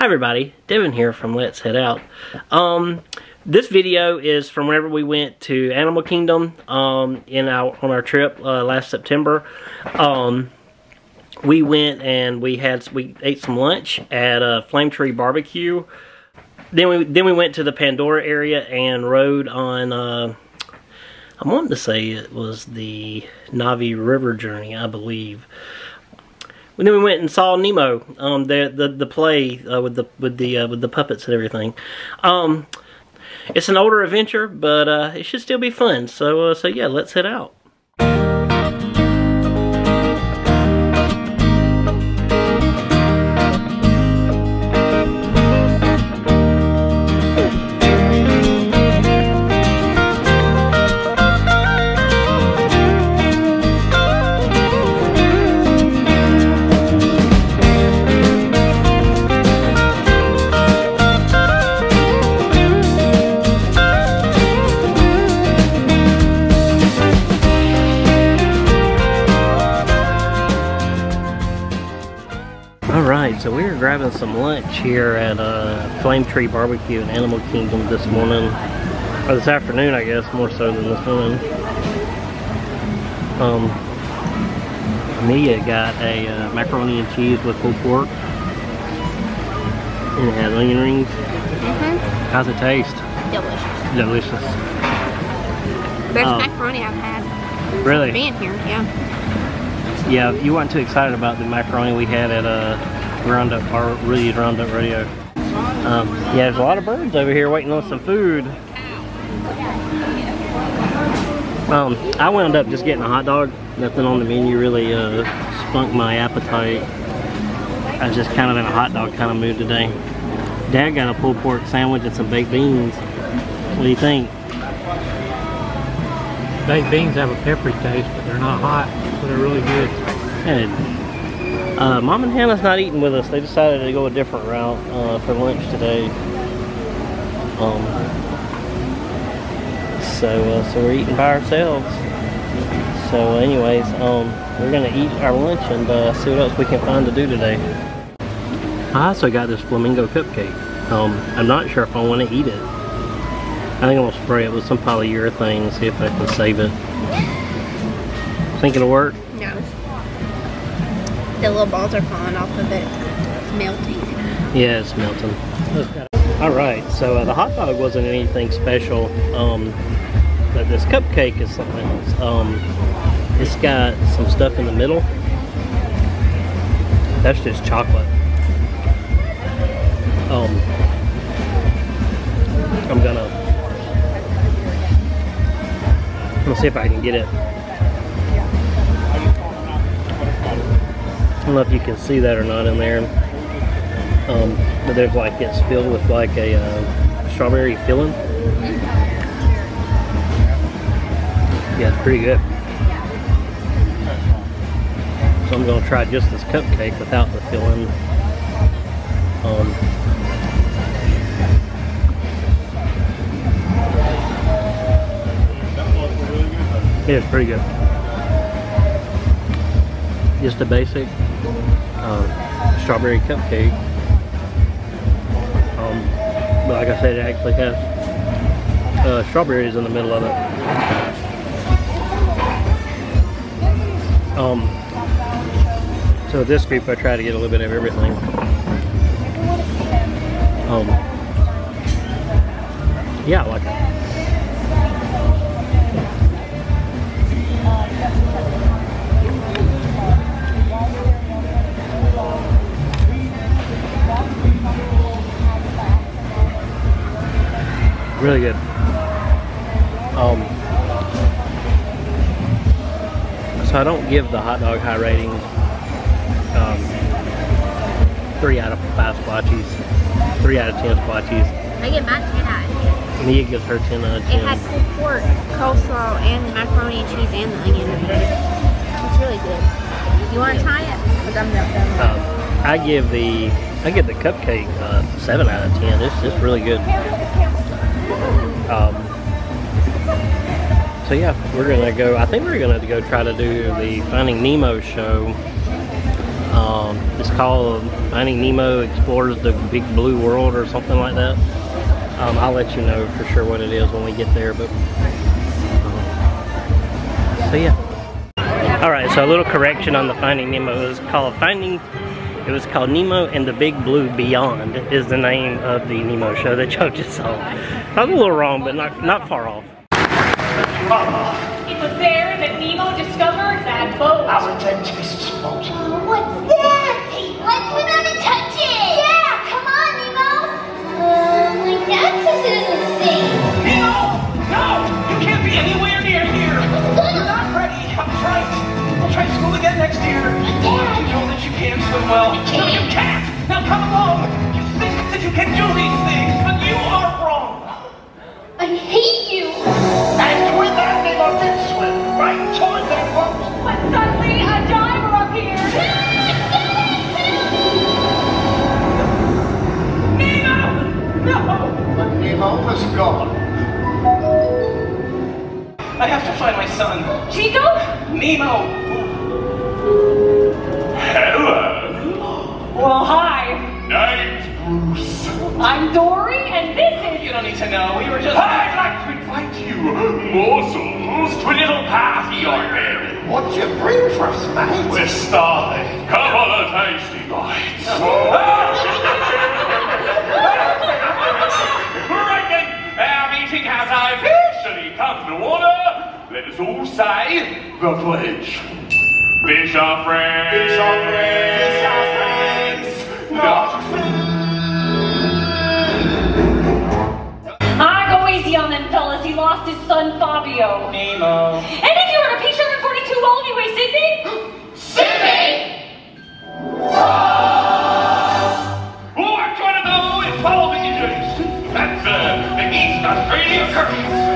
Hi everybody, Devin here from Let's Head Out. Um, this video is from whenever we went to Animal Kingdom um, in our on our trip uh, last September. Um, we went and we had we ate some lunch at uh, Flame Tree Barbecue. Then we then we went to the Pandora area and rode on. Uh, I wanted to say it was the Na'vi River Journey, I believe. And then we went and saw Nemo, um, the the the play uh, with the with the uh, with the puppets and everything. Um, it's an older adventure, but uh, it should still be fun. So uh, so yeah, let's head out. Grabbing some lunch here at uh, Flame Tree Barbecue in Animal Kingdom this morning. Or this afternoon, I guess, more so than this morning. Um, Mia got a uh, macaroni and cheese with pulled pork. And it had onion rings. Mm-hmm. How's it taste? Delicious. Delicious. Best Oh. macaroni I've had Really? being here, yeah. Yeah, you weren't too excited about the macaroni we had at uh, Roundup, or Rudy's Roundup Radio. Um, yeah, there's a lot of birds over here waiting on some food. Um, I wound up just getting a hot dog. Nothing on the menu really uh, spunk my appetite. I was just kind of in a hot dog kind of mood today. Dad got a pulled pork sandwich and some baked beans. What do you think? Baked beans have a peppery taste, but they're not hot, but they're really good. Good. Uh, Mom and Hannah's not eating with us. They decided to go a different route uh, for lunch today. Um, so, uh, so we're eating by ourselves. So, anyways, um, we're gonna eat our lunch and uh, see what else we can find to do today. I also got this flamingo cupcake. Um, I'm not sure if I want to eat it. I think I'm gonna spray it with some polyurethane and see if I can save it. Think it'll work? The little balls are falling off of it. It's melting. Yeah, it's melting. All right, so uh, the hot dog wasn't anything special, um, but this cupcake is something else. Um, it's got some stuff in the middle. That's just chocolate. Um, I'm gonna, I'm gonna see if I can get it. Don't know if you can see that or not in there. Um, but there's like it's filled with like a uh, strawberry filling. Yeah, it's pretty good. So I'm gonna try just this cupcake without the filling. Um, yeah, it's pretty good. Just a basic uh, strawberry cupcake. Um, but like I said, it actually has uh, strawberries in the middle of it. Um, so this group, I try to get a little bit of everything. Um, yeah, like. Really good. Um, so I don't give the hot dog high ratings. Um, three out of five splotchies. Three out of ten splotchies. I get my 10 out of 10. Mia gives her ten out of It had pulled pork, coleslaw, and the macaroni and cheese and the onion. It's really good. You want to try it? I'm not done. Uh, I give the I give the cupcake uh, seven out of ten. It's it's really good. Um, so yeah, we're gonna go. I think we're gonna go try to do the Finding Nemo show Um, it's called Finding Nemo Explores the Big Blue World or something like that. Um, I'll let you know for sure what it is when we get there, but uh, so yeah. All right, so a little correction on the Finding Nemo. Was called Finding. It was called Nemo and the Big Blue Beyond is the name of the Nemo show that y'all just saw. I was a little wrong, but not not far off. It was there that Nemo discovered that boat. Our dentist's boat. Oh, what's that? Let's swim out and touch it. Yeah, come on, Nemo. Uh, my dad says it isn't safe. No! No! You can't be anywhere near here! You're not ready! I'm right! We'll try school again next year! You well! No, you can't! Now come along! You think that you can do these things, but you are wrong! I hate you. And with that, they will then swim right toward that boat! But suddenly a diver appeared. Nemo! No! But Nemo was gone. I have to find my son. Chico? Nemo! I'm Dory, and this is... You don't need to know. We were just. I'd like to invite you, morsels, to a little party I'm having. What you bring for us, mate? We're starving. Come on a tasty bites. right then, our meeting has officially come to order. Let us all say the pledge. Fish are friends. Fish are friends. Fish are friends. Not I go easy on them fellas. He lost his son Fabio. Nemo. And if you were a P. Sherman 42 well anyway, Sydney? Sydney! All I'm trying to do is follow the injuries. That's uh, the East Australian Current.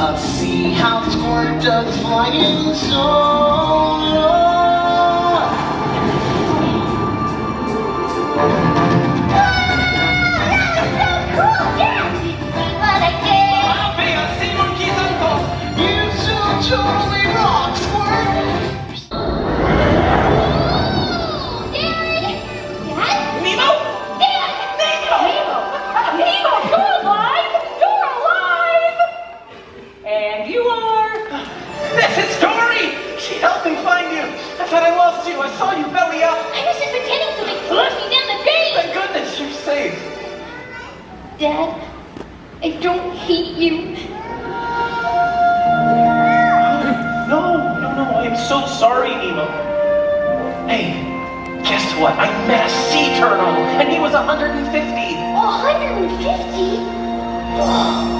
Us see how Squirt does flying solo. Lost you. I saw you belly up. Thank goodness you're safe. Dad, I don't hate you. No, no, no. I am so sorry, Nemo. Hey, guess what? I met a sea turtle, and he was 150. 150? Now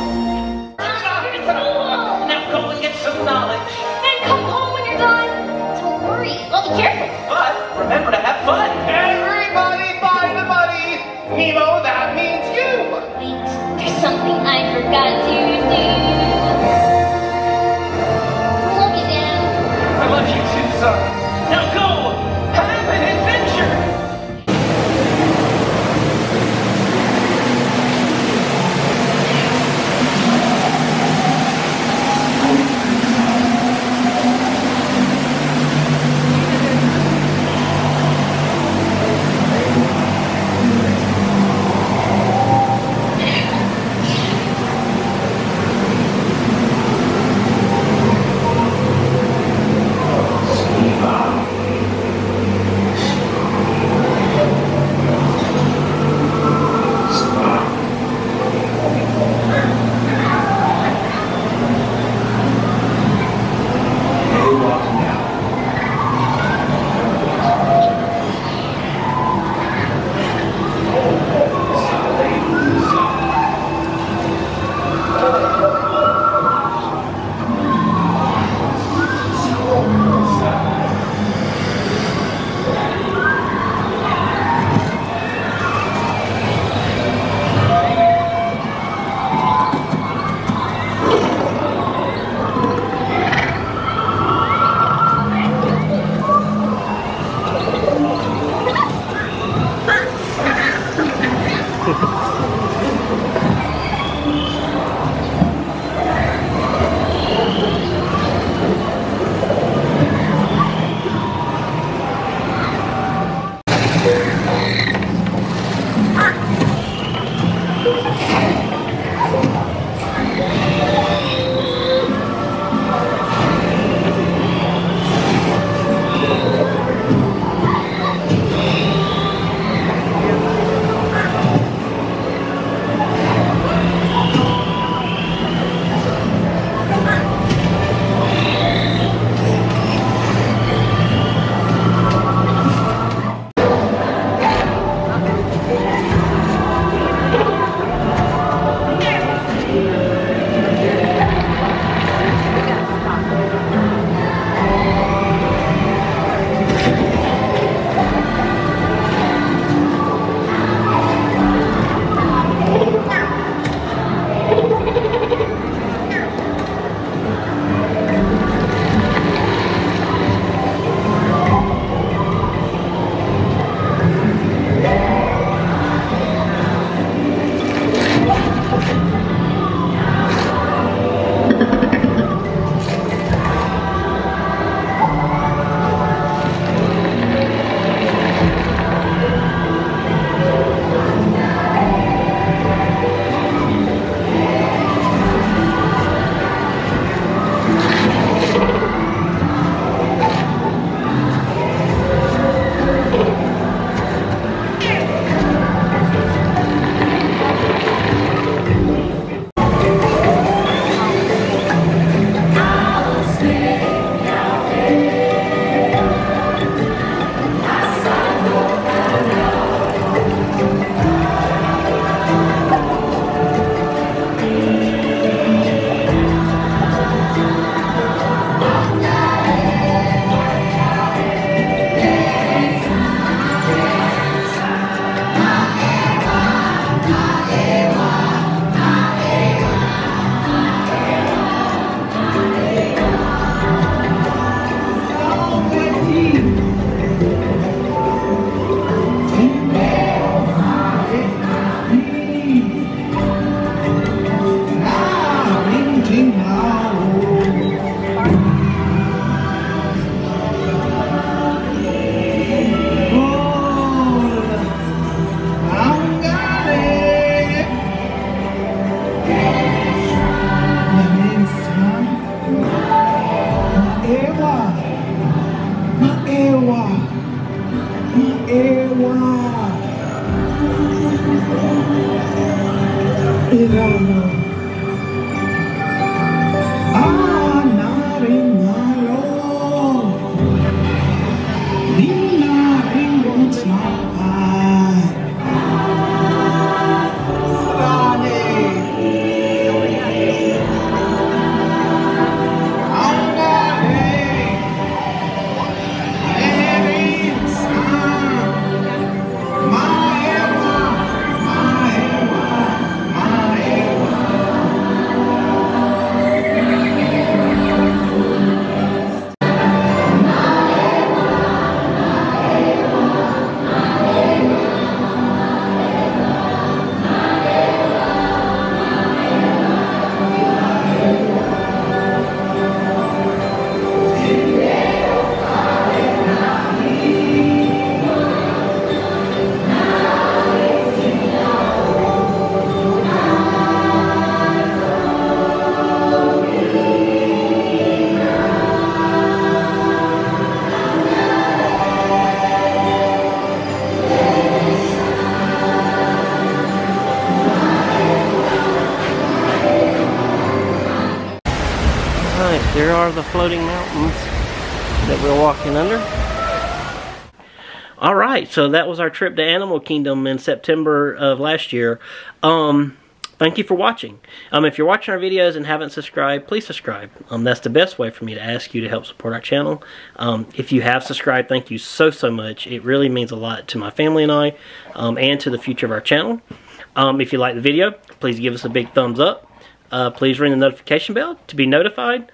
Thank are the floating mountains that we're walking under. Alright, so that was our trip to Animal Kingdom in September of last year. Um, thank you for watching. Um, if you're watching our videos and haven't subscribed, please subscribe. Um, that's the best way for me to ask you to help support our channel. Um, if you have subscribed, thank you so, so much. It really means a lot to my family and I, um, and to the future of our channel. Um, if you like the video, please give us a big thumbs up. Uh, please ring the notification bell to be notified.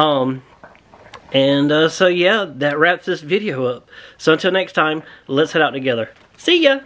Um, and uh, so, yeah, that wraps this video up. So until next time, let's head out together. See ya!